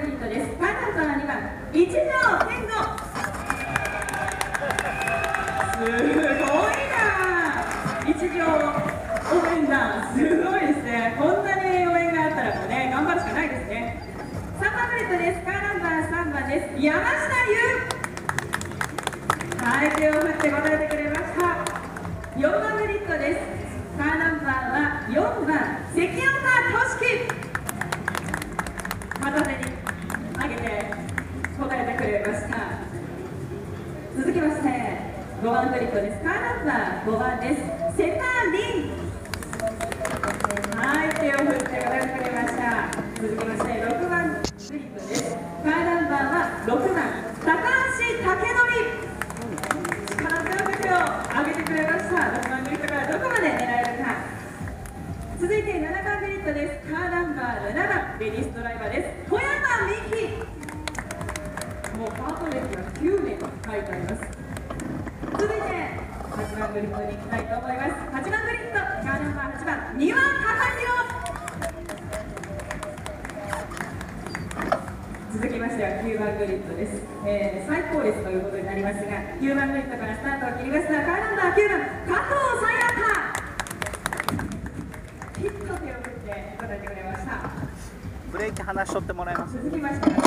グリッドです。ワンアウの2番、1 5番グリッドですカーナンバー5番ですセタリンはい手を振って答えてくれました続きまして6番グリッドですカーナンバーは6番高橋武則力強く手を上げてくれました6番グリッドからどこまで狙えるか続いて7番グリッドですカーナンバー7番レディースドライバーですグリッドに行きたいと思います8番グリッドカーナンバー8番三輪貴弘続きましては9番グリッドです、えー最高列ということになりますが9番グリッドからスタートを切りましたカーナンバー9番加藤さやかピッと手を振って答えてくれましたブレーキ離しとってもらえます続きまして